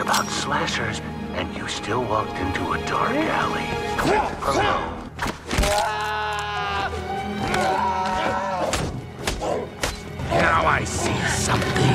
about slashers, and you still walked into a dark alley. Alone. Now I see something.